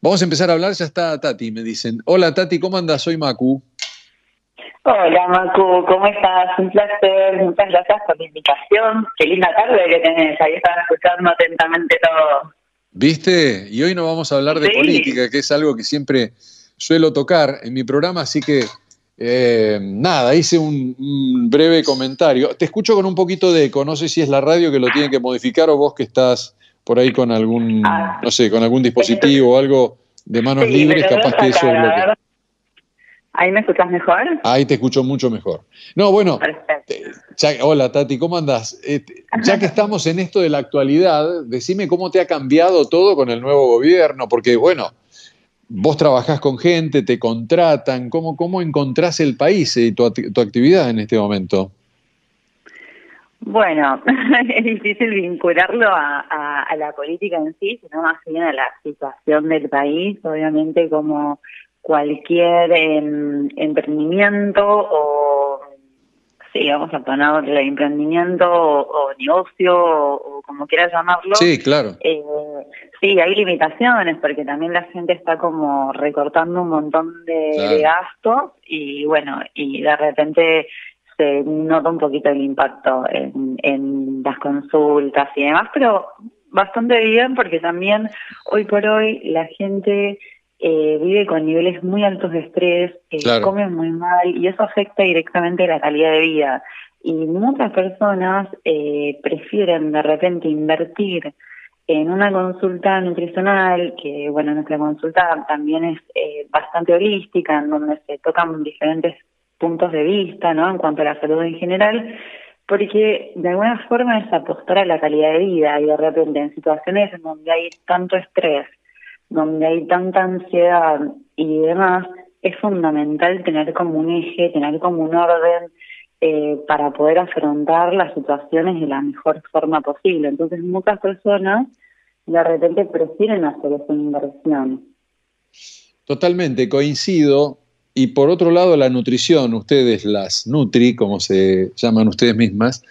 Vamos a empezar a hablar, ya está Tati, me dicen. Hola Tati, ¿cómo andas? Soy Macu. Hola Macu, ¿cómo estás? Un placer, muchas gracias por la invitación. Qué linda tarde que tenés, ahí están escuchando atentamente todo. ¿Viste? Y hoy no vamos a hablar de política, que es algo que siempre suelo tocar en mi programa, así que eh, nada, hice un, un, breve comentario. Te escucho con un poquito de eco, no sé si es la radio que lo tiene que modificar o vos que estás por ahí con algún, ah. no sé, con algún dispositivo o algo de manos libres, capaz que eso es lo que... ¿Ahí me escuchas mejor? Ahí te escucho mucho mejor. No, bueno, hola Tati, ¿cómo andás? Eh, ya que estamos en esto de la actualidad, decime cómo te ha cambiado todo con el nuevo gobierno, porque bueno, vos trabajás con gente, te contratan, ¿cómo, cómo encontrás el país y tu, tu actividad en este momento? Bueno, es difícil vincularlo a, la política en sí, sino más bien a la situación del país, obviamente como cualquier em, emprendimiento o, sí, vamos a emprendimiento o, negocio o, como quieras llamarlo. Sí, claro. Eh, sí, hay limitaciones porque también la gente está como recortando un montón de gastos y bueno, y de repente se nota un poquito el impacto en, las consultas y demás, pero bastante bien porque también hoy por hoy la gente eh, vive con niveles muy altos de estrés, eh, come muy mal y eso afecta directamente la calidad de vida. Y muchas personas eh, prefieren de repente invertir en una consulta nutricional, que bueno, nuestra consulta también es eh, bastante holística, en donde se tocan diferentes puntos de vista, ¿no? En cuanto a la salud en general, porque de alguna forma es apostar a la calidad de vida y de repente en situaciones en donde hay tanto estrés, donde hay tanta ansiedad y demás, es fundamental tener como un eje, tener como un orden eh, para poder afrontar las situaciones de la mejor forma posible. Entonces muchas personas de repente prefieren hacer esa inversión. Totalmente, coincido. Y por otro lado, la nutrición, ustedes, las Nutri, como se llaman ustedes mismas,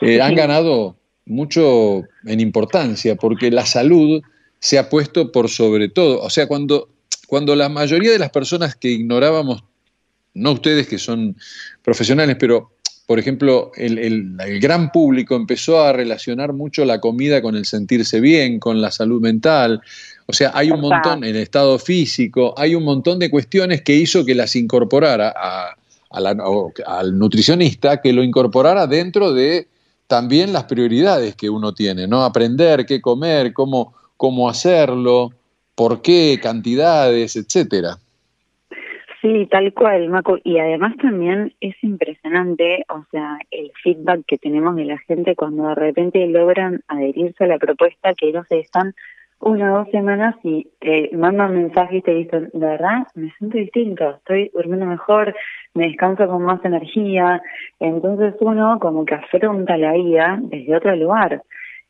eh, han ganado mucho en importancia porque la salud se ha puesto por sobre todo. O sea, cuando, cuando la mayoría de las personas que ignorábamos, no ustedes que son profesionales, pero por ejemplo, el, el, gran público empezó a relacionar mucho la comida con el sentirse bien, con la salud mental, o sea, hay un montón en el estado físico, hay un montón de cuestiones que hizo que las incorporara al nutricionista, que lo incorporara dentro de también las prioridades que uno tiene, ¿no? Aprender qué comer, cómo, cómo hacerlo, por qué, cantidades, etcétera. Sí, tal cual, Maco. Y además también es impresionante, o sea, el feedback que tenemos de la gente cuando de repente logran adherirse a la propuesta que ellos están una o dos semanas y te mandan mensajes y te dicen, de verdad, me siento distinto, estoy durmiendo mejor, me descanso con más energía. Entonces uno como que afronta la vida desde otro lugar.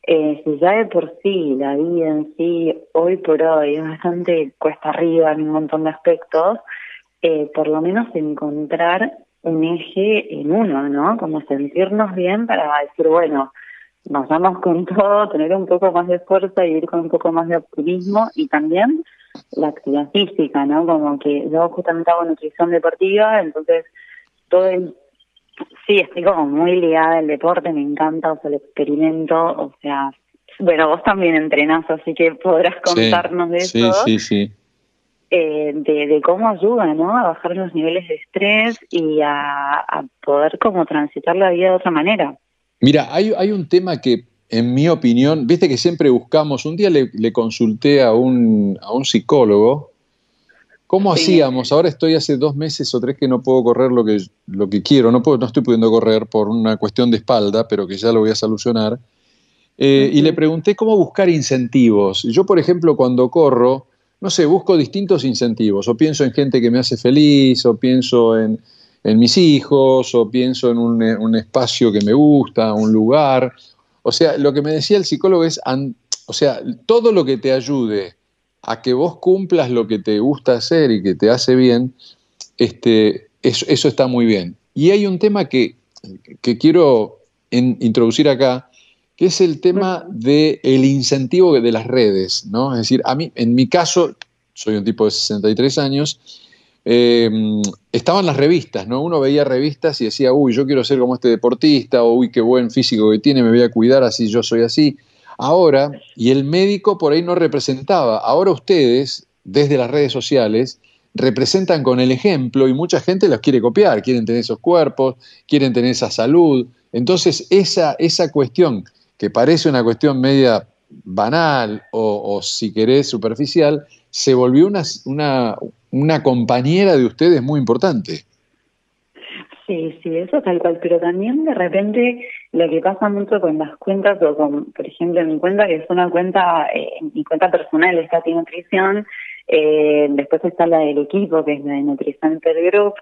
Eh, si ya de por sí la vida en sí, hoy por hoy, es bastante cuesta arriba en un montón de aspectos, eh, por lo menos encontrar un eje en uno, ¿no? Como sentirnos bien para decir, bueno, nos vamos con todo, tener un poco más de fuerza y ir con un poco más de optimismo y también la actividad física, ¿no? Como que yo justamente hago nutrición deportiva, entonces todo el... Sí, estoy como muy ligada al deporte, me encanta, o sea, el experimento, o sea, bueno, vos también entrenás, así que podrás contarnos de eso. Sí, sí, sí. Eh, de, cómo ayuda, ¿no? A bajar los niveles de estrés y a, a poder como transitar la vida de otra manera. Mira, hay, un tema que, en mi opinión, viste que siempre buscamos, un día le, consulté a un, a un, psicólogo, ¿cómo hacíamos? Ahora estoy hace dos meses o tres que no puedo correr lo que, lo que quiero, no, puedo, no estoy pudiendo correr por una cuestión de espalda, pero que ya lo voy a solucionar. Eh, y le pregunté cómo buscar incentivos. Yo, por ejemplo, cuando corro, no sé, busco distintos incentivos, o pienso en gente que me hace feliz, o pienso en, en mis hijos o pienso en un, espacio que me gusta, un lugar. O sea, lo que me decía el psicólogo es, o sea, todo lo que te ayude a que vos cumplas lo que te gusta hacer y que te hace bien, este, eso, está muy bien. Y hay un tema que, quiero introducir acá, que es el tema del el incentivo de las redes, ¿no? Es decir, a mí, en mi caso, soy un tipo de 63 años, eh, estaban las revistas, ¿no? Uno veía revistas y decía, uy, yo quiero ser como este deportista, o uy, qué buen físico que tiene, me voy a cuidar así, yo soy así. Ahora, y el médico por ahí no representaba, ahora ustedes, desde las redes sociales, representan con el ejemplo y mucha gente los quiere copiar, quieren tener esos cuerpos, quieren tener esa salud. Entonces, esa, esa cuestión que parece una cuestión media banal o, si querés superficial, se volvió una, una, una compañera de ustedes muy importante. Sí, sí, eso tal cual, pero también de repente lo que pasa mucho con las cuentas, o con, por ejemplo, en mi cuenta, que es una cuenta, eh, mi cuenta personal es Katy Nutrición, eh, después está la del equipo, que es la de Nutrición Intergroup,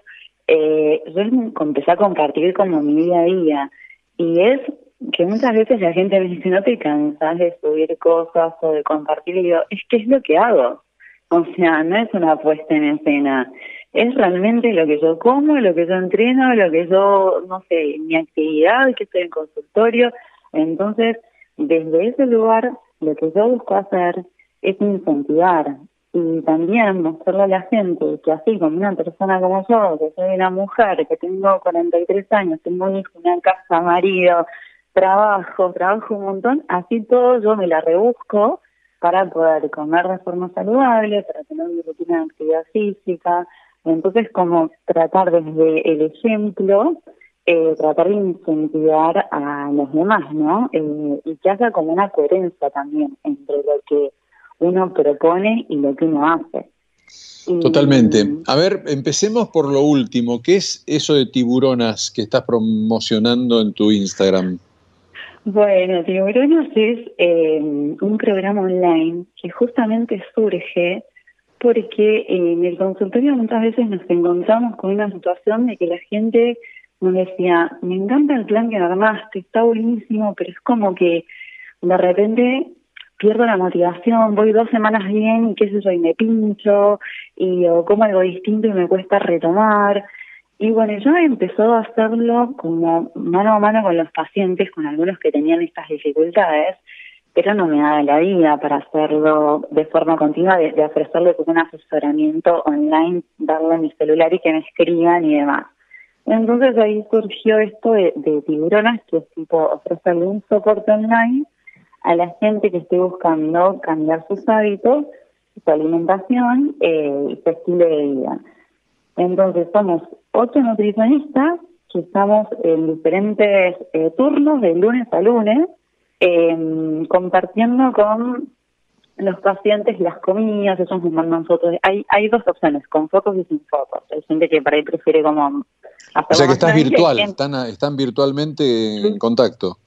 eh, yo empecé a compartir como mi día a día, y es que muchas veces la gente me dice, no te cansas de subir cosas o de compartir, y digo, es que es lo que hago. O sea, no es una puesta en escena, es realmente lo que yo como, lo que yo entreno, lo que yo, no sé, mi actividad, que estoy en consultorio. Entonces, desde ese lugar, lo que yo busco hacer es incentivar y también mostrarle a la gente que así como una persona como yo, que soy una mujer, que tengo 43 años, tengo un hijo, una casa, marido, trabajo, trabajo un montón, así todo yo me la rebusco para poder comer de forma saludable, para tener mi rutina de actividad física. Entonces, como tratar desde el ejemplo, eh, tratar de incentivar a los demás, ¿no? Eh, y que haya como una coherencia también entre lo que uno propone y lo que uno hace. Totalmente. A ver, empecemos por lo último. ¿Qué es eso de tiburonas que estás promocionando en tu Instagram? Bueno, Tiburones es eh, un programa online que justamente surge porque en el consultorio muchas veces nos encontramos con una situación de que la gente nos decía, me encanta el plan que armaste, está buenísimo, pero es como que de repente pierdo la motivación, voy dos semanas bien y qué sé yo, y me pincho, y o como algo distinto y me cuesta retomar. Y bueno, yo he empezado a hacerlo como mano a mano con los pacientes, con algunos que tenían estas dificultades, pero no me da la vida para hacerlo de forma continua, de, ofrecerle como un asesoramiento online, darle mi celular y que me escriban y demás. Entonces ahí surgió esto de, de tiburonas, que es tipo ofrecerle un soporte online a la gente que esté buscando cambiar sus hábitos, su alimentación eh, y su estilo de vida. Entonces somos ocho nutricionistas que estamos en diferentes eh, turnos de lunes a lunes, em, compartiendo con los pacientes las comidas, ellos nos mandan fotos. Hay, hay dos opciones, con fotos y sin fotos. Hay gente que por ahí prefiere como... o sea que estás virtual, están, están virtualmente en contacto.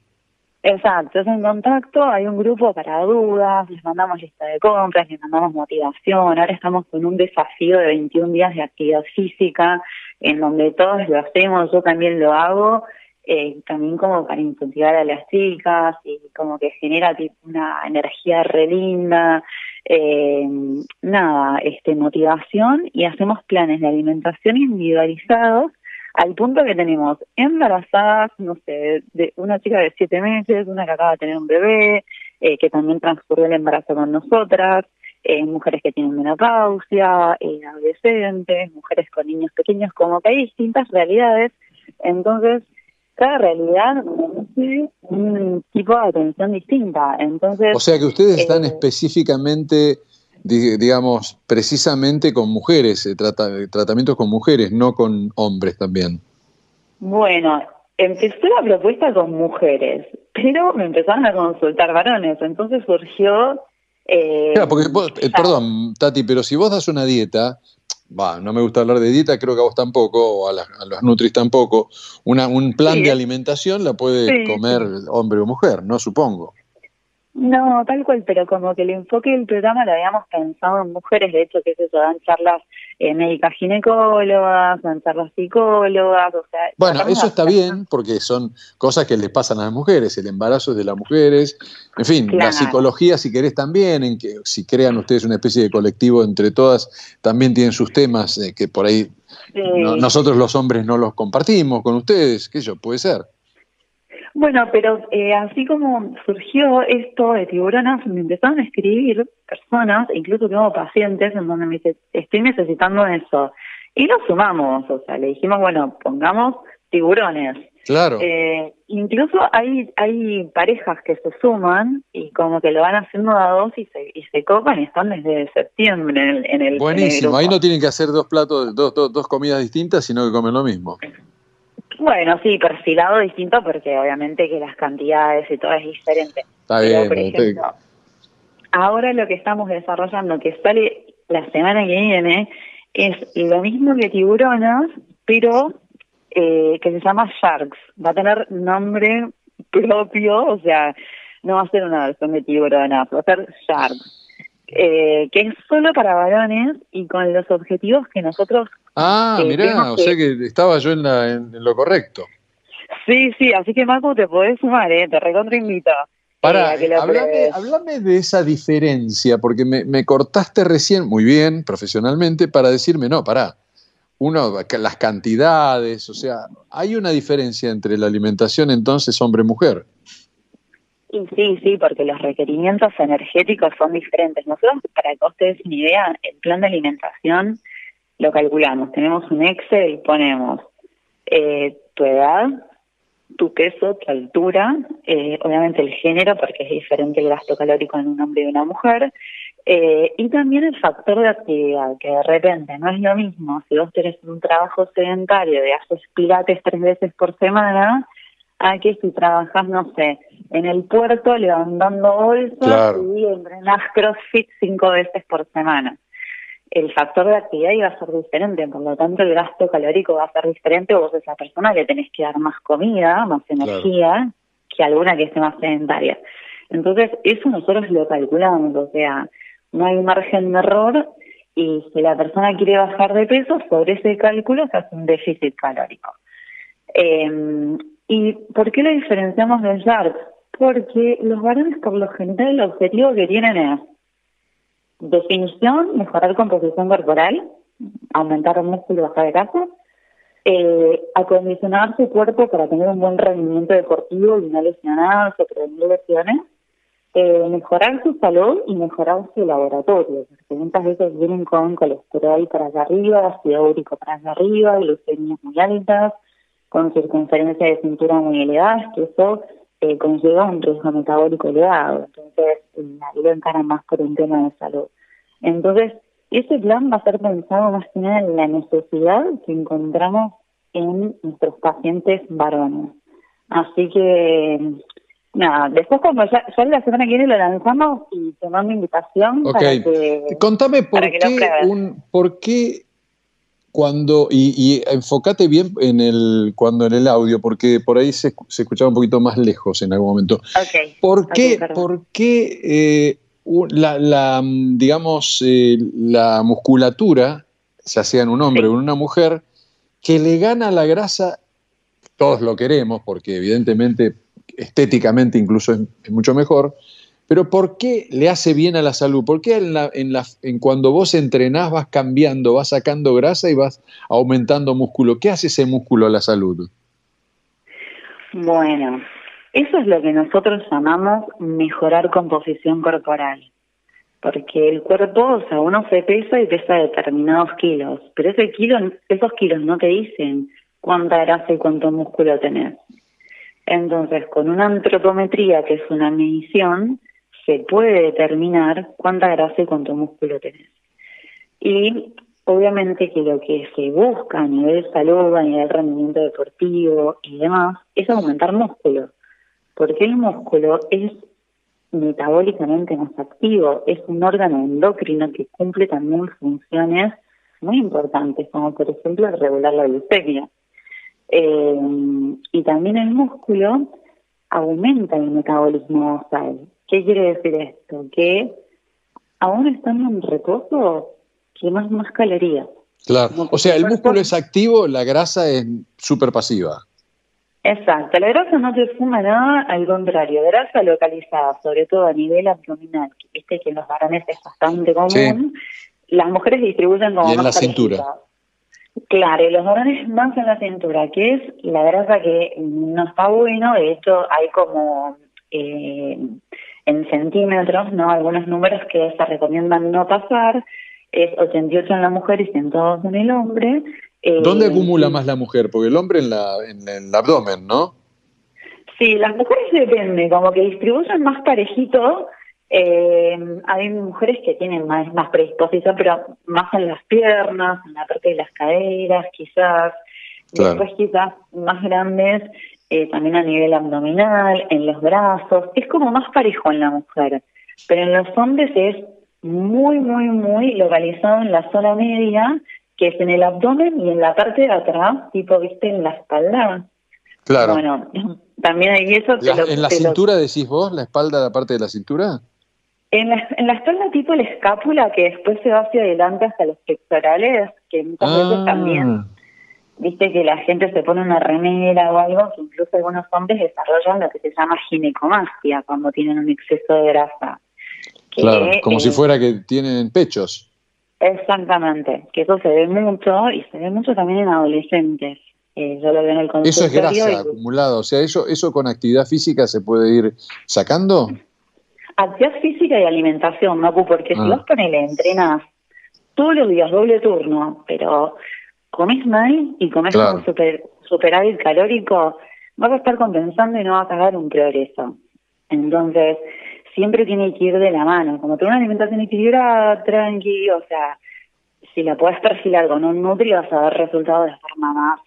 Exacto, es en contacto, hay un grupo para dudas, les mandamos lista de compras, les mandamos motivación, ahora estamos con un desafío de 21 días de actividad física, en donde todos lo hacemos, yo también lo hago, eh, también como para incentivar a las chicas y como que genera una energía re linda, eh, nada, este motivación y hacemos planes de alimentación individualizados al punto que tenemos embarazadas, no sé, de una chica de siete meses, una que acaba de tener un bebé, eh, que también transcurrió el embarazo con nosotras, eh, mujeres que tienen menopausia, eh, adolescentes, mujeres con niños pequeños, como que hay distintas realidades. Entonces, cada realidad tiene un tipo de atención distinta. Entonces, o sea que ustedes están específicamente digamos, precisamente con mujeres, eh, trata, tratamientos con mujeres, no con hombres también. Bueno, empezó la propuesta con mujeres, pero me empezaron a consultar varones, entonces surgió... Eh, claro, porque eh, perdón, Tati, pero si vos das una dieta, va, no me gusta hablar de dieta, creo que a vos tampoco, o a, los nutris tampoco, una, un plan de alimentación la puede comer hombre o mujer, ¿no? Supongo. No, tal cual, pero como que el enfoque del programa lo habíamos pensado en mujeres, de hecho, que se eso, dan charlas eh, médicas ginecólogas, dan charlas psicólogas, o sea... Bueno, eso está bien, porque son cosas que les pasan a las mujeres, el embarazo es de las mujeres, en fin, la psicología, si querés, también, en que si crean ustedes una especie de colectivo entre todas, también tienen sus temas eh, que por ahí nosotros los hombres no los compartimos con ustedes, que yo, puede ser. Bueno, pero eh, así como surgió esto de tiburonas, me empezaron a escribir personas, incluso tengo pacientes en donde me dicen, estoy necesitando eso. Y lo sumamos, o sea, le dijimos, bueno, pongamos tiburones. Claro. Eh, incluso hay hay parejas que se suman y como que lo van haciendo a dos y se, y se copan y están desde septiembre en el, en el Buenísimo, ahí no tienen que hacer dos platos, dos, dos, dos comidas distintas, sino que comen lo mismo. Bueno, sí, perfilado distinto porque obviamente que las cantidades y todo es diferente. Está bien. ahora lo que estamos desarrollando, que sale la semana que viene, es lo mismo que tiburonas, pero eh, que se llama Sharks. Va a tener nombre propio, o sea, no va a ser una versión de tiburonas, va a ser Sharks. Eh, que es solo para varones y con los objetivos que nosotros... Ah, eh, mirá, o sea que estaba yo en, lo correcto. Sí, sí, así que Marco te podés sumar, ¿eh? te recontra invito. Para, hablame, de esa diferencia, porque me, me, cortaste recién, muy bien, profesionalmente, para decirme, no, pará, uno, las cantidades, o sea, hay una diferencia entre la alimentación entonces hombre-mujer. Y sí, sí, porque los requerimientos energéticos son diferentes. Nosotros, para que ustedes una idea, el plan de alimentación lo calculamos. Tenemos un Excel y ponemos eh, tu edad, tu peso, tu altura, eh, obviamente el género, porque es diferente el gasto calórico en un hombre y una mujer, eh, y también el factor de actividad, que de repente no es lo mismo si vos tenés un trabajo sedentario de haces pilates tres veces por semana, a que si trabajas, no sé, en el puerto levantando bolsas y entrenás CrossFit cinco veces por semana. El factor de actividad iba a ser diferente, por lo tanto el gasto calórico va a ser diferente, vos esa persona le tenés que dar más comida, más energía, que alguna que esté más sedentaria. Entonces, eso nosotros lo calculamos, o sea, no hay margen de error y si la persona quiere bajar de peso, sobre ese cálculo se hace un déficit calórico. Eh, ¿Y por qué lo diferenciamos del SHARP? Porque los varones por lo general el objetivo que tienen es definición, mejorar composición corporal, aumentar el músculo y bajar de grasa, eh, acondicionar su cuerpo para tener un buen rendimiento deportivo y no lesionarse, prevenir lesiones, eh, mejorar su salud y mejorar su laboratorio, porque muchas veces vienen con colesterol para allá arriba, ácido úrico para allá arriba, glucemias muy altas, con circunferencia de cintura muy elevada, que eso eh, conlleva un riesgo metabólico elevado. Entonces, ahí lo encara más por un tema de salud. Entonces, ese plan va a ser pensado más que nada en la necesidad que encontramos en nuestros pacientes varones. Así que, nada, después como ya, la semana que viene lo lanzamos y te mando invitación para que... Contame por, qué un, por qué cuando, y, enfócate bien en el, cuando en el audio, porque por ahí se, escuchaba un poquito más lejos en algún momento. ¿Por qué, ¿por qué eh, la, digamos, eh, la musculatura, ya sea en un hombre o en una mujer, que le gana la grasa, todos lo queremos, porque evidentemente estéticamente incluso es mucho mejor, pero ¿por qué le hace bien a la salud? ¿Por qué en, la, en, la, en cuando vos entrenás vas cambiando, vas sacando grasa y vas aumentando músculo? ¿Qué hace ese músculo a la salud? Bueno, eso es lo que nosotros llamamos mejorar composición corporal. Porque el cuerpo, o sea, uno se pesa y pesa determinados kilos, pero ese kilo, esos kilos no te dicen cuánta grasa y cuánto músculo tenés. Entonces, con una antropometría, que es una medición, se puede determinar cuánta grasa y cuánto músculo tenés. Y obviamente que lo que se busca a nivel salud, a nivel rendimiento deportivo y demás, es aumentar músculo, porque el músculo es metabólicamente más activo, es un órgano endocrino que cumple también funciones muy importantes, como por ejemplo regular la glucemia. Eh, y también el músculo aumenta el metabolismo basal, ¿Qué quiere decir esto? Que aún estando en reposo, quemas más calorías. Claro, o sea, el músculo es activo, la grasa es súper pasiva. Exacto, la grasa no te fuma nada, al contrario, grasa localizada, sobre todo a nivel abdominal, viste que en los varones es bastante común, las mujeres distribuyen como y en la cintura. Claro, y los varones más en la cintura, que es la grasa que no está bueno, de hecho hay como eh, en centímetros, ¿no? Algunos números que se recomiendan no pasar, es 88 en la mujer y 102 en el hombre. Eh, ¿Dónde acumula más la mujer? Porque el hombre en, la, en el abdomen, ¿no? Sí, las mujeres depende, como que distribuyen más parejito. Eh, hay mujeres que tienen más, más predisposición, pero más en las piernas, en la parte de las caderas, quizás. Después quizás más grandes, eh, también a nivel abdominal, en los brazos. Es como más parejo en la mujer. Pero en los hombres es muy, muy, muy localizado en la zona media, que es en el abdomen y en la parte de atrás, tipo, viste, en la espalda. Claro. Bueno, también hay eso. ¿En la cintura decís vos, la espalda, la parte de la cintura? En la, en la espalda tipo la escápula, que después se va hacia adelante hasta los pectorales, que muchas veces también, ah. Viste que la gente se pone una remera o algo, que incluso algunos hombres desarrollan lo que se llama ginecomastia, cuando tienen un exceso de grasa. claro, como si fuera que tienen pechos. Exactamente, que eso se ve mucho y se ve mucho también en adolescentes. Eh, yo lo veo en el Eso es grasa acumulada, o sea, eso, eso con actividad física se puede ir sacando. Actividad física y alimentación, ¿no? Porque si ah. vos ponele, entrenas todos los días, doble turno, pero comes mal y comes con super, superávit calórico, vas a estar compensando y no vas a dar un progreso. Entonces, siempre tiene que ir de la mano, como tener una alimentación equilibrada, tranqui, o sea, si la puedes perfilar con un nutri vas a dar resultados de forma más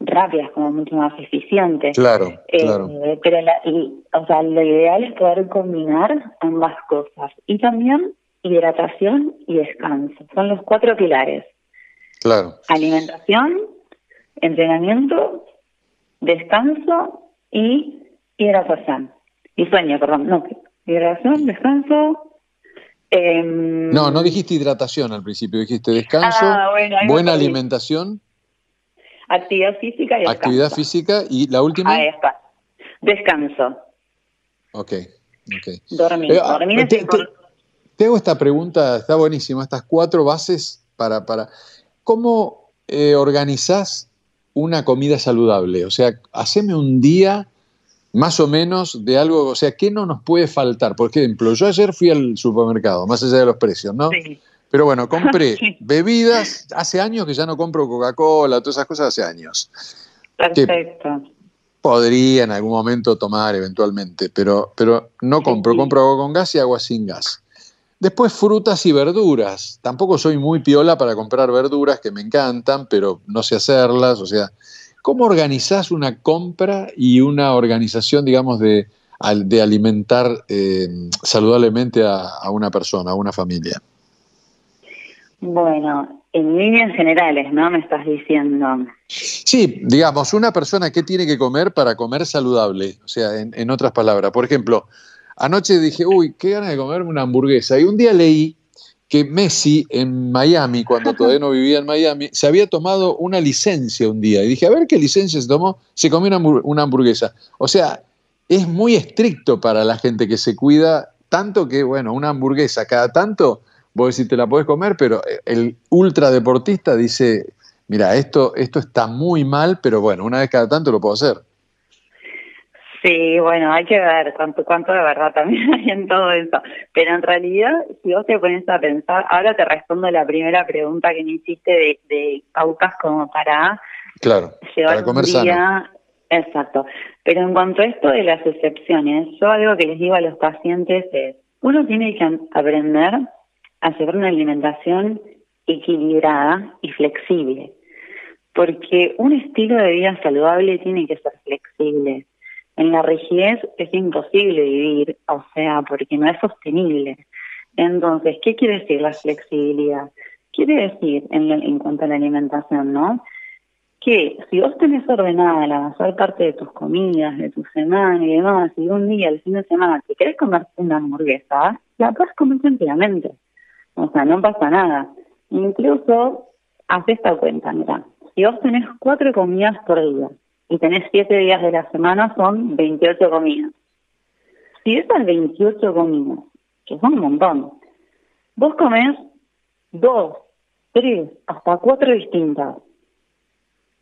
rápidas, como mucho más eficientes. Claro, eh, claro. Pero o sea, lo ideal es poder combinar ambas cosas. Y también hidratación y descanso. Son los cuatro pilares. Claro. Alimentación, entrenamiento, descanso y hidratación. Y sueño, perdón. No, hidratación, descanso. Em, no, no dijiste hidratación al principio, dijiste descanso, ah, buena alimentación. Actividad física y descanso. Actividad física y la última. Ahí está. Descanso. Ok, ok. Dormir. Eh, ah, te, hago esta pregunta, está buenísima, estas cuatro bases para... para ¿Cómo eh, organizás una comida saludable? O sea, haceme un día más o menos de algo, o sea, ¿qué no nos puede faltar? Por ejemplo, yo ayer fui al supermercado, más allá de los precios, ¿no? Sí. Pero bueno, compré bebidas, hace años que ya no compro Coca-Cola, todas esas cosas hace años. Perfecto. Podría en algún momento tomar eventualmente, pero, pero no compro, compro agua con gas y agua sin gas. Después frutas y verduras. Tampoco soy muy piola para comprar verduras que me encantan, pero no sé hacerlas. O sea, ¿cómo organizás una compra y una organización, digamos, de, de alimentar eh, saludablemente a una persona, a una familia? Bueno, en líneas generales, ¿no? Me estás diciendo. Sí, digamos, una persona que tiene que comer para comer saludable, o sea, en, otras palabras. Por ejemplo, anoche dije, uy, qué ganas de comerme una hamburguesa. Y un día leí que Messi en Miami, cuando todavía no vivía en Miami, se había tomado una licencia un día. Y dije, a ver qué licencia se tomó, se comió una hamburguesa. O sea, es muy estricto para la gente que se cuida, tanto que, bueno, una hamburguesa cada tanto vos decís te la podés comer, pero el ultradeportista dice, mira, esto, esto está muy mal, pero bueno, una vez cada tanto lo puedo hacer. Sí, bueno, hay que ver cuánto, cuánto de verdad también hay en todo eso. Pero en realidad, si vos te pones a pensar, ahora te respondo la primera pregunta que me hiciste de, de pautas como para claro, para comer sano. Exacto. Pero en cuanto a esto de las excepciones, yo algo que les digo a los pacientes es, uno tiene que aprender hacer una alimentación equilibrada y flexible, porque un estilo de vida saludable tiene que ser flexible. En la rigidez es imposible vivir, o sea, porque no es sostenible. Entonces, ¿qué quiere decir la flexibilidad? Quiere decir, en, en cuanto a la alimentación, ¿no? Que si vos tenés ordenada la mayor parte de tus comidas, de tu semana y demás, y un día, el fin de semana, te querés comer una hamburguesa, la puedes comer tranquilamente. O sea, no pasa nada. Incluso, haz esta cuenta, mira, si vos tenés cuatro comidas por día y tenés siete días de la semana, son 28 comidas. Si esas 28 comidas, que son un montón, vos comés dos, tres, hasta cuatro distintas,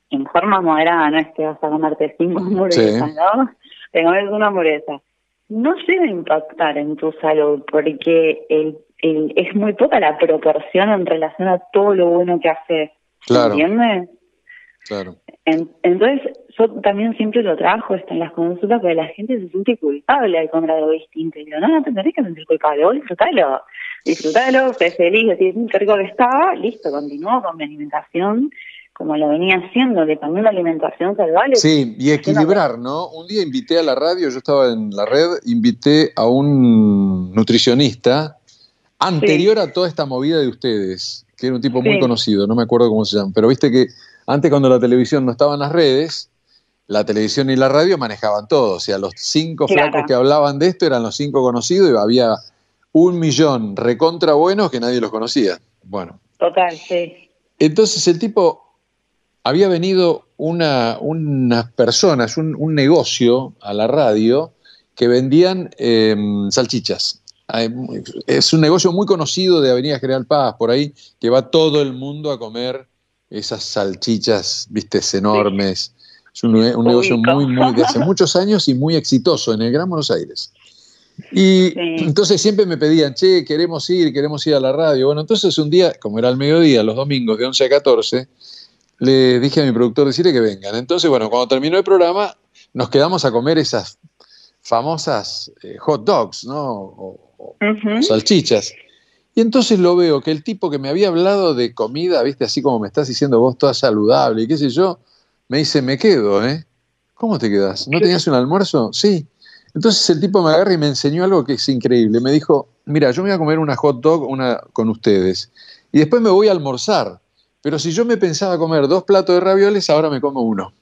en forma moderada, no es que vas a comerte cinco hamburguesas, ¿no? Te comes una hamburguesa. No llega a impactar en tu salud porque el, el, es muy poca la proporción en relación a todo lo bueno que hace. Claro. ¿Entiendes? Claro. entonces, yo también siempre lo trabajo esto en las consultas porque la gente se siente culpable al comer algo distinto. Y digo, no, no te tenés que sentir culpable, vos disfrutalo. Disfrutalo, sé feliz, decir, qué rico que estaba, listo, continúo con mi alimentación como lo venía haciendo, que también la alimentación saludable. Sí, y equilibrar, ¿no? Un día invité a la radio, yo estaba en la red, invité a un nutricionista anterior a toda esta movida de ustedes, que era un tipo muy conocido, no me acuerdo cómo se llama, pero viste que antes cuando la televisión no estaba en las redes, la televisión y la radio manejaban todo, o sea, los cinco flacos que hablaban de esto eran los cinco conocidos y había un millón recontra buenos que nadie los conocía. Bueno. Total, sí. Entonces el tipo había venido una, unas personas, un, negocio a la radio que vendían em, salchichas. Es un negocio muy conocido de Avenida General Paz, por ahí, que va todo el mundo a comer esas salchichas, viste, enormes. Es un, negocio muy, muy, de hace muchos años y muy exitoso en el Gran Buenos Aires. Y entonces siempre me pedían, che, queremos ir, queremos ir a la radio. Bueno, entonces un día, como era el mediodía, los domingos de 11 a 14, le dije a mi productor, decirle que vengan. Entonces, bueno, cuando terminó el programa, nos quedamos a comer esas famosas eh, hot dogs, ¿no? O, salchichas. Y entonces lo veo que el tipo que me había hablado de comida, viste, así como me estás diciendo vos, toda saludable y qué sé yo, me dice, me quedo, ¿eh? ¿Cómo te quedas? ¿No tenías un almuerzo? Sí. Entonces el tipo me agarra y me enseñó algo que es increíble. Me dijo, mira, yo me voy a comer una hot dog una, con ustedes y después me voy a almorzar. Pero si yo me pensaba comer dos platos de ravioles, ahora me como uno.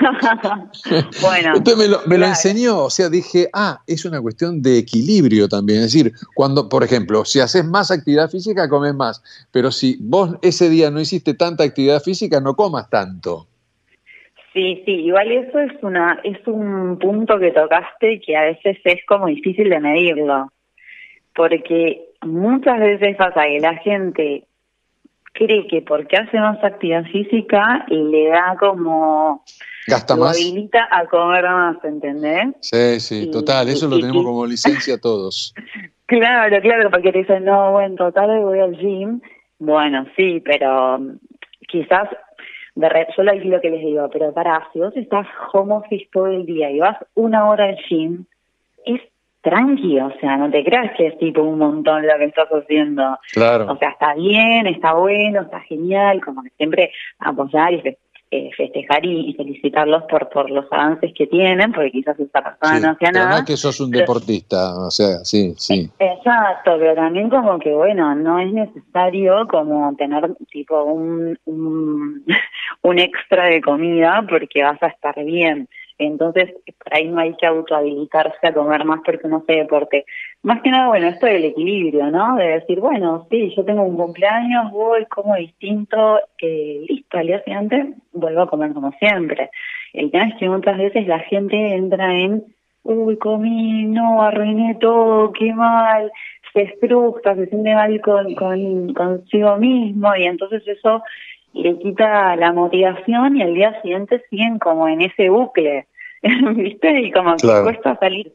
bueno. Entonces me lo, enseñó, o sea, dije, ah, es una cuestión de equilibrio también. Es decir, cuando, por ejemplo, si haces más actividad física, comes más. Pero si vos ese día no hiciste tanta actividad física, no comas tanto. Sí, sí, igual eso es una es un punto que tocaste que a veces es como difícil de medirlo, porque muchas veces pasa que la gente cree que porque hace más actividad física le da como Gasta lo habilita a comer más, ¿entendés? Sí, sí, total, eso lo tenemos como licencia todos. claro, claro, porque te dicen, no, bueno, total voy al gym. Bueno, sí, pero mm, quizás, de re, yo lo que les digo, pero para, si vos estás home office todo el día y vas una hora al gym, tranqui, o sea, no te creas que es tipo un montón lo que estás haciendo. Claro. O sea, está bien, está bueno, está genial, como que siempre apoyar y eh, festejar y, felicitarlos por por los avances que tienen, porque quizás esta persona no hacía nada. No que sos un deportista, o sea, sí, sí. Exacto, pero también como que, bueno, no es necesario como tener tipo un, un, un extra de comida porque vas a estar bien. Entonces, por ahí no hay que autohabilitarse a comer más porque no sé deporte. Más que nada, bueno, esto del equilibrio, ¿no? De decir, bueno, sí, yo tengo un cumpleaños, voy, como distinto, eh, listo, al día siguiente vuelvo a comer como siempre. El tema es que muchas veces la gente entra en, uy, comí, no, arruiné todo, qué mal, se frustra, se siente mal con, con consigo mismo y entonces eso le quita la motivación y al día siguiente siguen como en ese bucle, ¿viste? Y como que cuesta salir.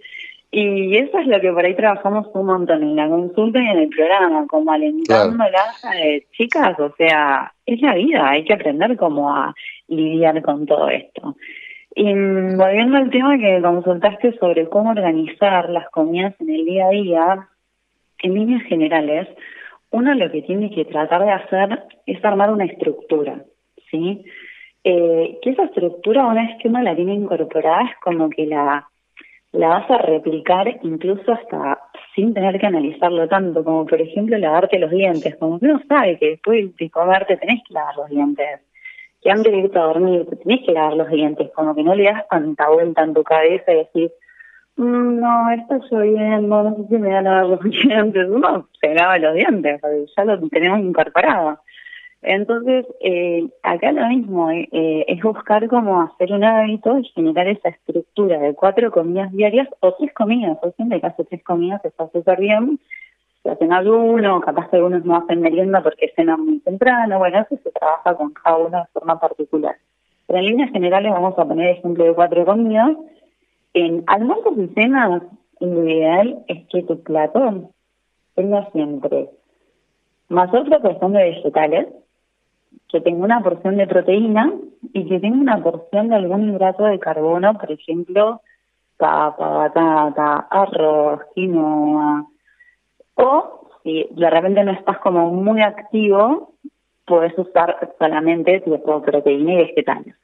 Y eso es lo que por ahí trabajamos un montón en la consulta y en el programa, como alentándolas eh, chicas, o sea, es la vida, hay que aprender cómo a lidiar con todo esto. Y volviendo al tema que consultaste sobre cómo organizar las comidas en el día a día, en líneas generales, uno lo que tiene que tratar de hacer es armar una estructura, ¿sí? Eh, que esa estructura, una vez que uno la tiene incorporada, es como que la, la vas a replicar incluso hasta sin tener que analizarlo tanto, como por ejemplo lavarte los dientes, como que uno sabe que después de comer te tenés que lavar los dientes, que antes de irte a dormir te tenés que lavar los dientes, como que no le das tanta vuelta en tu cabeza y decir, mm, no, está lloviendo, no sé si me da a lavar los dientes, uno se lava los dientes, ya lo tenemos incorporado. Entonces, eh, acá lo mismo, eh, eh, es buscar cómo hacer un hábito y generar esa estructura de cuatro comidas diarias o tres comidas. Por siempre que hace tres comidas está súper bien. Se hacen algunos, capaz que algunos no hacen merienda porque cenan muy temprano. Bueno, eso se trabaja con cada uno de forma particular. pero en líneas generales vamos a poner ejemplo de cuatro comidas. En almuerzos y cenas, lo ideal es que tu plato tenga siempre más otra porción de vegetales, que tenga una porción de proteína y que tenga una porción de algún hidrato de carbono, por ejemplo, papa, batata, arroz, quinoa. O si de repente no estás como muy activo, puedes usar solamente tipo proteína y vegetales.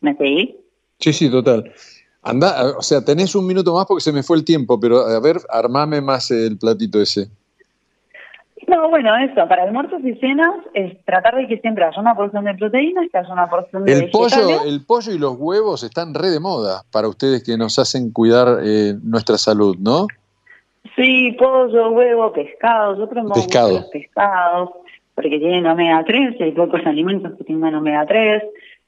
¿Me seguís? Sí, sí, total. Anda, o sea, tenés un minuto más porque se me fue el tiempo, pero a ver, armame más el platito ese. No, bueno, eso, para almuerzos y cenas es tratar de que siempre haya una porción de proteínas, que haya una porción de el pollo El pollo y los huevos están re de moda para ustedes que nos hacen cuidar eh, nuestra salud, ¿no? Sí, pollo, huevo, pescado, yo promuevo pescado. los pescados, porque tienen omega 3 y hay pocos alimentos que tengan omega 3.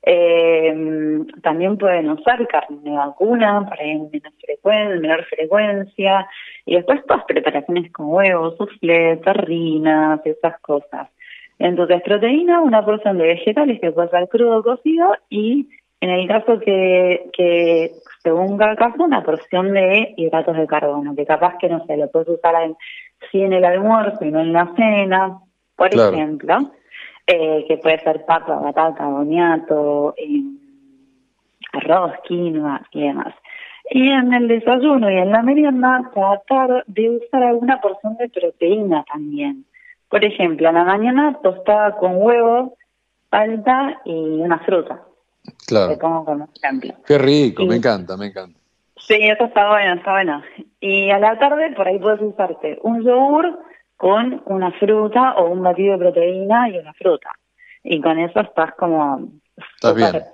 Eh, también pueden usar carne de vacuna para menor, frecuencia, menor frecuencia. Y después todas preparaciones con huevos, suflé, tarrinas, esas cosas. Entonces, proteína, una porción de vegetales que puede ser crudo o cocido y en el caso que, que según cada caso, una porción de hidratos de carbono, que capaz que no sé, lo puedes usar en, sí en el almuerzo y no en la cena, por ejemplo, eh, que puede ser papa, batata, boniato, eh, arroz, quinoa y demás. Y en el desayuno y en la merienda tratar de usar alguna porción de proteína también. Por ejemplo, en la mañana tostada con huevo, palta y una fruta. Claro. como ejemplo. Qué rico, me encanta, me encanta. Sí, eso está bueno, está bueno. Y a la tarde por ahí puedes usarte un yogur con una fruta o un batido de proteína y una fruta. Y con eso estás como... Estás bien.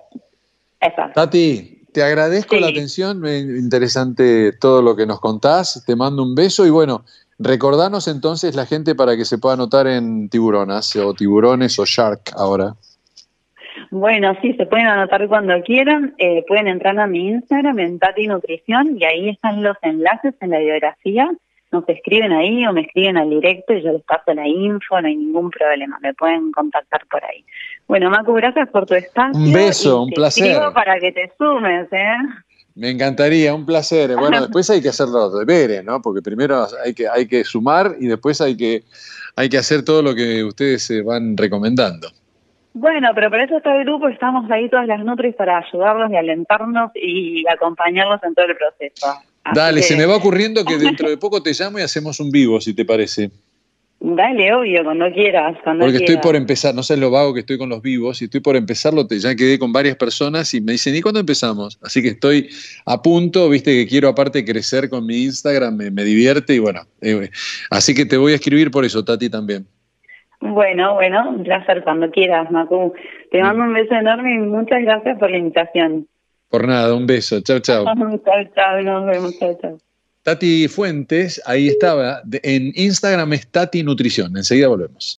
Exacto. Tati, te agradezco la atención, interesante todo lo que nos contás, te mando un beso y bueno, recordanos entonces la gente para que se pueda anotar en tiburonas o tiburones o shark ahora. Bueno, sí, se pueden anotar cuando quieran. Eh, pueden entrar a mi Instagram en Tati Nutrición y ahí están los enlaces en la biografía. Nos escriben ahí o me escriben al directo y yo les paso la info, no hay ningún problema. Me pueden contactar por ahí. Bueno, Macu, gracias por tu espacio. Un beso, un placer. para que te sumes, ¿eh? Me encantaría, un placer. Bueno, después hay que hacer los deberes, ¿no? Porque primero hay que, hay que sumar y después hay que, hay que hacer todo lo que ustedes se van recomendando. Bueno, pero por eso está el grupo, estamos ahí todas las Nutris para ayudarlos y alentarnos y acompañarlos en todo el proceso. Dale, se me va ocurriendo que dentro de poco te llamo y hacemos un vivo, si te parece. Dale, obvio, cuando quieras. Cuando Porque estoy por empezar, no sé lo vago que estoy con los vivos, y estoy por empezarlo, ya quedé con varias personas y me dicen, ¿y cuándo empezamos? Así que estoy a punto, viste que quiero aparte crecer con mi Instagram, me, divierte y bueno, eh, así que te voy a escribir por eso, Tati, también. Bueno, bueno, un placer cuando quieras, Macu. Te mando un beso enorme y muchas gracias por la invitación. Por nada, un beso. Chao, chao. nos vemos. Chao, chao. Tati Fuentes, ahí estaba. En Instagram es Tati Nutrición. Enseguida volvemos.